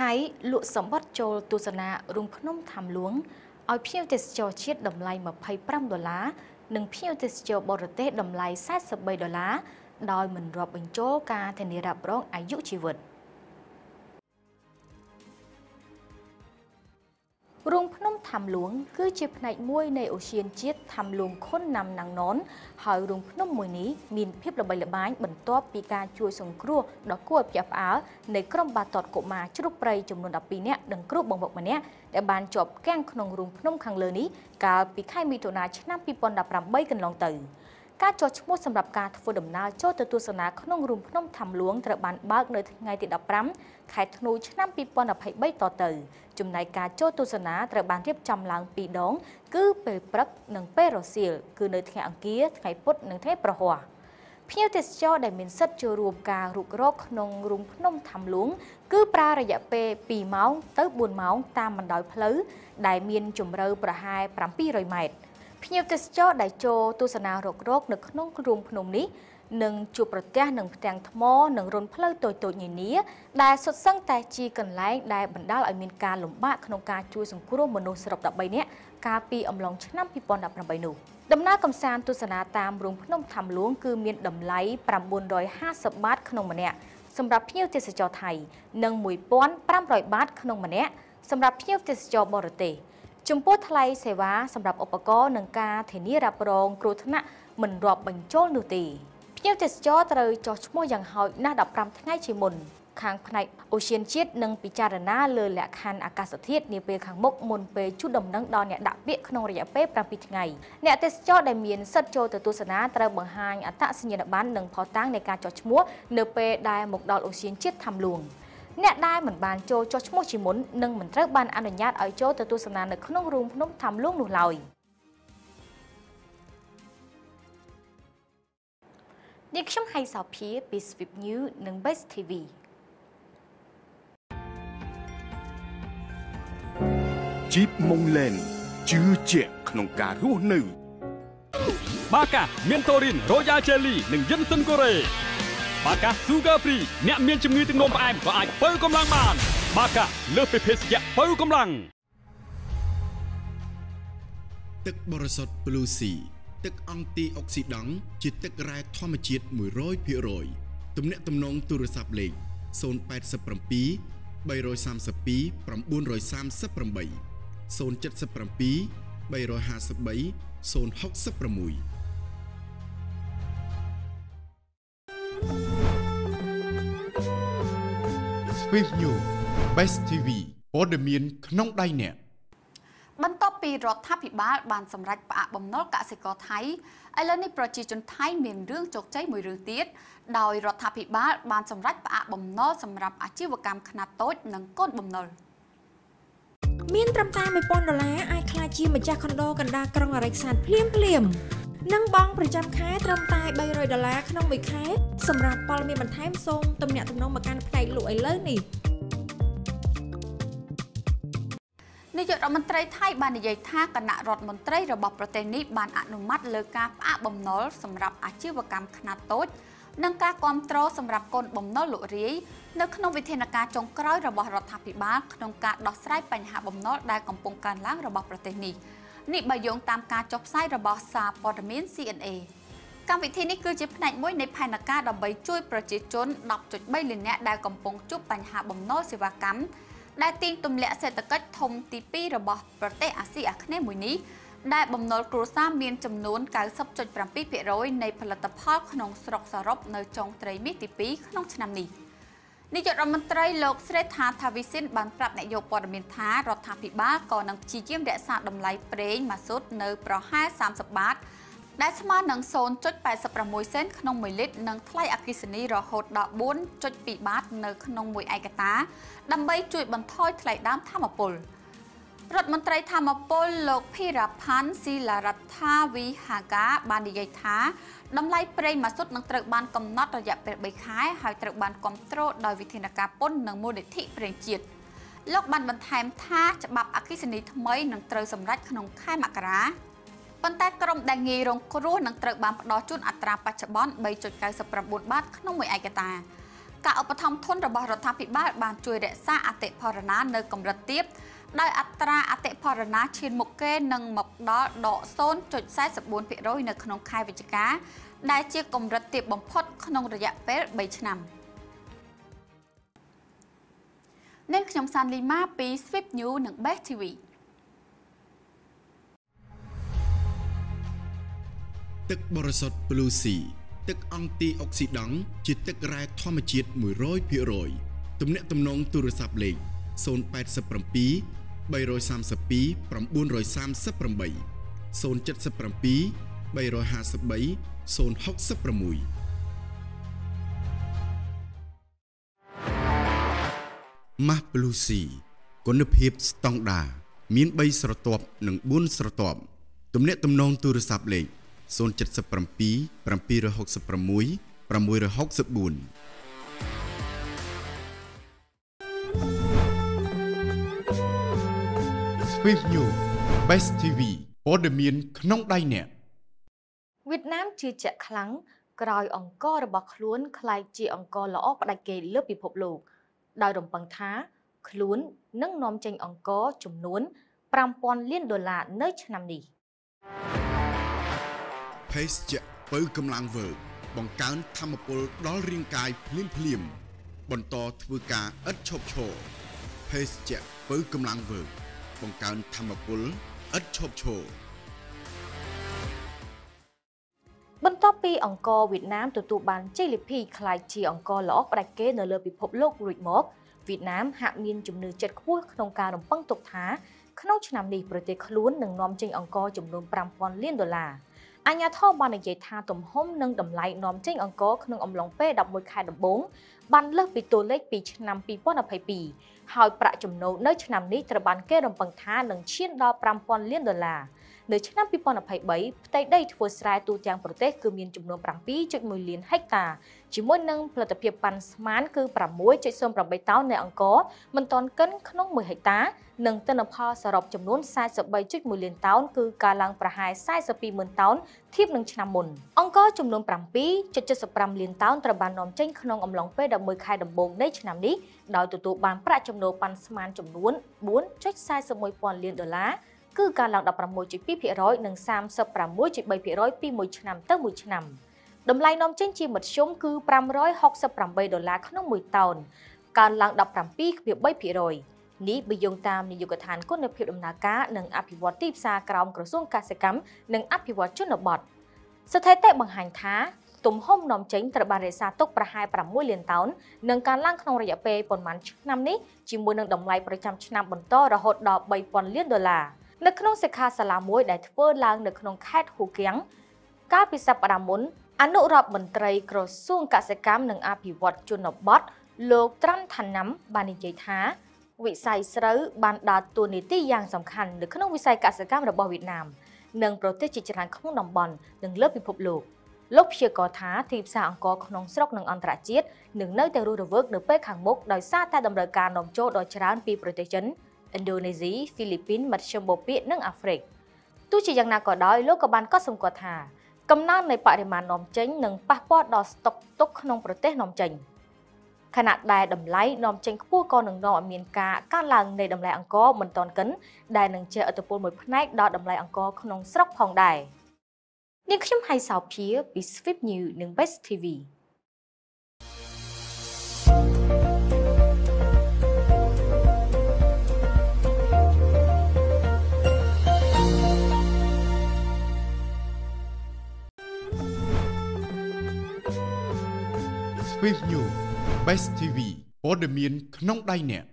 ថៃលក់សម្បត្តិចូលទស្សនារូងភ្នំថាំលួងឲ្យភ្ញៀវទេសចរជាតិតម្លៃ25ដុល្លារនិងភ្ញៀវទេសចរបរទេសតម្លៃ43ដុល្លារដោយមិនរាប់បញ្ចូលការធានារ៉ាប់រងអាយុជីវិត។ រូងភ្នំថាំលួង គឺជាផ្នែកមួយនៃអូសៀនជាតិថាំលួងខុនណាំណាំងណនហើយរូងភ្នំមួយនេះមានភាពល្បីល្បាញបន្ទាប់ពីការជួយសង្គ្រោះដ៏គួរឲ្យភ្ញាក់ផ្អើលនៃក្រុមបាតតកុមារជ្រូកព្រៃចំនួន12នាក់និងគ្រូបង្វឹកម្នាក់ដែលបានជាប់គាំងក្នុងរូងភ្នំខាងលើនេះកាលពីខែមិថុនាឆ្នាំ2018កន្លងទៅ។ ការចុះឈ្មោះសម្រាប់ការធ្វើដំណើរចូលទៅទស្សនាក្នុងរូងភ្នំថាំលួងត្រូវបានបើកនៅថ្ងៃទី15ខែធ្នូឆ្នាំ2023តទៅចំណែកការចូលទស្សនាត្រូវបានរៀបចំឡើងពីរដង គឺពេលព្រឹកនិងពេលរសៀលគឺនៅថ្ងៃអង្គារថ្ងៃពុធនិងថ្ងៃប្រហ័សភ្ញៀវទេសចរដែលមានសិទ្ធិចូលរួមការរុករកក្នុងរូងភ្នំថាំលួង គឺប្រើរយៈពេល2ម៉ោងទៅ4ម៉ោងតាមបណ្ដោយផ្លូវដែលមានជម្រៅប្រហែល700ម៉ែត្រ ភ្ញៀវទេសចរដែលចូលទស្សនារករកនៅក្នុងរូងភ្នំនេះនឹងជួបប្រទះនឹងផ្ទាំងថ្មនិងរន្ធផ្លូវតូចៗនានាដែលសុទ្ធសឹងតែជាកន្លែងដែលបណ្ដាលឲ្យមានការលំបាកក្នុងការជួយសង្គ្រោះមនុស្សសរុប13នាក់កាលពីអំឡុងឆ្នាំ2018នោះដំណើរកំសាន្តទស្សនាតាមរូងភ្នំថាំលួងគឺមានតម្លៃ950បាតក្នុងម្នាក់សម្រាប់ភ្ញៀវទេសចរថៃនិង1500បាតក្នុងម្នាក់សម្រាប់ភ្ញៀវទេសចរបរទេស ចំពោះថ្លៃសេវាសម្រាប់ឧបករណ៍និងការធានារ៉ាប់រងគ្រោះថ្នាក់មិនរាប់បញ្ចូលនោះទេភ្ញៀវទេសចរត្រូវចុះឈ្មោះយ៉ាងហោចណាស់15ថ្ងៃជាមុនខាងផ្នែកអូសៀនជាតិនឹងពិចារណាលើលក្ខខណ្ឌអាកាសធាតុនាពេលខាងមុខមុនពេលជូតដំណឹងដល់អ្នកដាក់ពាក្យក្នុងរយៈពេល7ថ្ងៃអ្នកទេសចរដែលមានសិទ្ធិចូលទៅទស្សនាត្រូវបង្ហាញអត្តសញ្ញាណប័ណ្ណនិងផុសតាំងនៃការចុះឈ្មោះនៅពេលដែលមកដល់អូសៀនជាតិថាំលួង អ្នកដែលមិនបានចូលចុះឈ្មោះជាមុននឹងមិនត្រូវបានអនុញ្ញាតឲ្យចូលទៅទស្សនានៅក្នុងរូងភ្នំថាំលួងនោះឡើយនេះខ្ញុំហៃសោភាពី Swift New និង Best TV ជីបម៉ុងឡែនជឿជាក់ក្នុងការរស់នៅ បាកាមានតូរីនរ៉ូយ៉ាជេលី និងយិនសិនកូរ៉េ បាកា Sugar Free អ្នកមានជំងឺទឹកនោមផ្អែមក៏អាចបើកម្លាំងបាន បាកាលើសពីភេសជ្ជៈបើកម្លាំងទឹកបរិសុទ្ធ Blue Sea ទឹកអង់ទីអុកស៊ីដង់ជាទឹករ៉ែធម្មជាតិ100%ទំនាក់ទំនងទូរស័ព្ទលេខ087 332 938 077 353 066 Swift New Best TV ព័ត៌មានក្នុងដៃអ្នកបន្ទាប់ពីរដ្ឋាភិបាលបានសម្រេចផ្អាកបំណុលកសិករថៃឥឡូវនេះប្រជាជនថៃមានរឿងជោគជ័យមួយរឿងទៀតដោយរដ្ឋាភិបាលបានសម្រេចផ្អាកបំណុលសម្រាប់អាជីវកម្មខ្នាតតូចនិងកូនបំណុលមានត្រឹមតែ1000ដុល្លារអាចក្លាយជាម្ចាស់ខុនដូកណ្ដាលក្រុងអរិចសានភ្លាមភ្លាម និងបង់ប្រចាំខែត្រឹមតែ300ដុល្លារក្នុងមួយខែសម្រាប់ព័ត៌មានបន្ថែមសូមទំនាក់ទំនងមកកាន់ផ្នែកលក់ឥឡូវនេះនាយករដ្ឋមន្ត្រីថៃបាននិយាយថាគណៈរដ្ឋមន្ត្រីរបស់ប្រទេសនេះបានអនុម័តលើការផ្អាកបំណុលសម្រាប់អាជីវកម្មខ្នាតតូចនិងការគ្រប់គ្រងសម្រាប់កូនបំណុលលក់រាយនៅក្នុងវិធានការចុងក្រោយរបស់រដ្ឋាភិបាលក្នុងការដោះស្រាយបញ្ហាបំណុលដែលកំពុងកើនឡើងរបស់ប្រទេសនេះ។ នេះបើយោងតាមការចុះផ្សាយរបស់សារព័ត៌មាន CNA កម្មវិធីនេះគឺជាផ្នែកមួយនៃផែនការដើម្បីជួយប្រជាជន10.3លាននាក់ដែលកំពុងជួបបញ្ហាបំណុលសេវាកម្មដែលទាញទម្លាក់សេដ្ឋកិច្ចធំទី2របស់ប្រទេសអាស៊ីអាគ្នេយ៍មួយនេះដែលបំណុលគ្រួសារមានចំនួន90.7%នៃផលិតផលក្នុងស្រុកសរុបនៅចុងត្រីមាសទី2ក្នុងឆ្នាំនេះ។ នាយករដ្ឋមន្ត្រីលោកស្រីថាថាវីសិនបានប្រាប់អ្នកយកព័ត៌មានថារដ្ឋាភិបាលក៏នឹងព្យាយាមរក្សាតម្លៃប្រេងម៉ាស៊ូតនៅប្រហែល30បាតដែលស្មើនឹង0.86សេនក្នុង1លីត្រនិងថ្លៃអគ្គិសនីរហូតដល់4.2បាតនៅក្នុងមួយឯកតាដើម្បីជួយបន្ថយថ្លៃដើមធម្មពល រដ្ឋមន្ត្រីធម្មពលលោកភីរ៉ាផាន់ស៊ីឡារដ្ឋាវីហាកាបាននិយាយថាតម្លៃប្រេងម៉ាស៊ូតនឹងត្រូវបានកំណត់រយៈពេល3ខែហើយត្រូវបានគ្រប់គ្រងដោយវិធានការពន្ធនិងមូលនិធិប្រេងជាតិលោកបានបន្ថែមថាច្បាប់អគ្គិសនីថ្មីនឹងត្រូវសម្រេចក្នុងខែមករាប៉ុន្តែក្រុមដែលងាយរងគ្រោះនឹងត្រូវបានផ្ដល់ជូនអត្រាបច្ចុប្បន្ន3.99បាតក្នុងមួយឯកតាការឧបត្ថម្ភធនរបស់រដ្ឋាភិបាលបានជួយរក្សាអតិផរណានៅកម្រិតទាប ដោយអត្រាអតិផរណាឈានមុខគេនឹងមកដល់ដក0.44%នៅក្នុងខែវិច្ឆិកា ដែលជាកម្រិតទាបបំផុតក្នុងរយៈពេល3ឆ្នាំនាងខ្ញុំសានលីម៉ាពី Swift News និង Best TV ទឹកបរិសុទ្ធ Blue Sea ទឹកអង់ទីអុកស៊ីដង់ជាទឹករ៉ែធម្មជាតិ100%ទំនាក់ទំនងទូរស័ព្ទលេខ087 332 938 077 356ម៉ាស់ Blue Sea គុណភាពស្តង់ដារមាន3ស្រទាប់និង4ស្រទាប់ទំនាក់ទំនងទូរស័ព្ទលេខ077 766 664 Swift News Best TV ព័ត៌មានក្នុងដៃអ្នកវៀតណាមជឿជាក់ខ្លាំងក្រោយអង្គររបស់ខ្លួនคล้ายជាអង្គរល្អផ្ដាច់គេលើពិភពលោកដោយរំពឹងថាខ្លួននឹងនាំចេញអង្គរចំនួន5000លានដុល្លារនៅឆ្នាំនេះភេសជ្ជៈបើកម្លាំងវើបង្កើនធម្មពលដល់រាងកាយភ្លាមភ្លាមបន្តធ្វើការឥតឈប់ឈរភេសជ្ជៈបើកម្លាំងវើ បង្កើនធម្មពលឥតឈប់ឈរបន្ទាប់ពីអង្គរវៀតណាមទទួលបានជ័យលាភីខ្លាយជាអង្គរល្អផ្ដាច់គេនៅលើពិភពលោករួចមកវៀតណាមហាក់មានជំនឿចិត្តខ្ពស់ក្នុងការរំពឹងទុកថាក្នុងឆ្នាំនេះប្រទេសខ្លួននឹងនាំចេញអង្គរចំនួន5000លានដុល្លារ អាញាធរបាននិយាយថាទំហំនិងតម្លៃនាំចេញអង្គរក្នុងអំឡុងពេល11ខែដំបូងបានលើសពីតួលេខពីឆ្នាំ2022ហើយប្រាក់ចំណូលនៅឆ្នាំនេះត្រូវបានគេរំពឹងថានឹងឈានដល់5000លានដុល្លារ នៅឆ្នាំ2023ផ្ទៃដីធ្វើស្រែទូទាំងប្រទេសគឺមានចំនួន7.1លានហិកតាជាមួយនឹងផលិតភាពប៉ាន់ស្មានគឺ6.08តោននៃអង្គរមិនទាន់កិនក្នុង1ហិកតា និងទិន្នផលសរុបចំនួន43.1លានតោនគឺកើនឡើងប្រហែល42ម៉ឺនតោនធៀបនឹងឆ្នាំមុនអង្គរចំនួន7.75លានតោនត្រូវបាននាំចេញក្នុងអំឡុងពេល11ខែដំបូងនៃឆ្នាំនេះដោយទទួលបានប្រាក់ចំណូលប៉ាន់ស្មានចំនួន4.41ពាន់លានដុល្លារ គឺកើនឡើង16.2%និង36.3%ពីមួយឆ្នាំទៅមួយឆ្នាំតម្លៃនាំចេញជាមធ្យមគឺ568ដុល្លារក្នុងមួយតោនកើនឡើង17.3%នេះបើយោងតាមនាយកដ្ឋានគុណភាពដំណើរការនិងអភិវឌ្ឍទីផ្សារក្រោមក្រសួងកសិកម្មនិងអភិវឌ្ឍជនបទស្ថិតិបង្ហាញថាទំហំនាំចេញត្រូវបានរក្សាទុកប្រហែល6លានតោននិងការឡើងក្នុងរយៈពេលប្រមាណឆ្នាំនេះជាមួយនឹងតម្លៃប្រចាំឆ្នាំបន្តរហូតដល់3000លានដុល្លារ នៅក្នុងសិក្ខាសាលាមួយដែលធ្វើឡើងនៅក្នុងខេត្តហ៊ូគៀងកាលពីសប្តាហ៍មុនអនុរដ្ឋមន្ត្រីក្រសួងកសិកម្មនិងអភិវឌ្ឍជនបទលោកត្រាន់ថាណាំបាននិយាយថាវិស័យស្រូវបានដើរតួនាទីយ៉ាងសំខាន់នៅក្នុងវិស័យកសិកម្មរបស់វៀតណាមនិងប្រទេសជាច្រើនក្នុងតំបន់និងលើពិភពលោកលោកព្យាករថាទីផ្សារអង្ករក្នុងស្រុកនិងអន្តរជាតិនឹងនៅតែរស់រវើកនៅពេលខាងមុខដោយសារតែតម្រូវការនាំចូលដ៏ច្រើនពីប្រទេសចិន ឥណ្ឌូនេស៊ីហ្វីលីពីនមធ្យមបូព៌ានិងអាហ្វ្រិកទោះជាយ៉ាងណាក៏ដោយលោកក៏បានកត់សម្គាល់ថាកំណើននៃបរិមាណនាំចេញនឹងប៉ះពាល់ដល់ស្តុកទុកក្នុងប្រទេសនាំចេញខណៈដែលតម្លៃនាំចេញខ្ពស់ក៏នឹងនាំឲ្យមានការកើនឡើងនៃតម្លៃអង្ករមិនទាន់កិនដែលនឹងជះឥទ្ធិពលមួយផ្នែកដល់តម្លៃអង្ករក្នុងស្រុកផងដែរនាងខ្ញុំហៃសោភាពី Swift News និង Best TV Best TV ព័ត៌មានក្នុងដៃអ្នក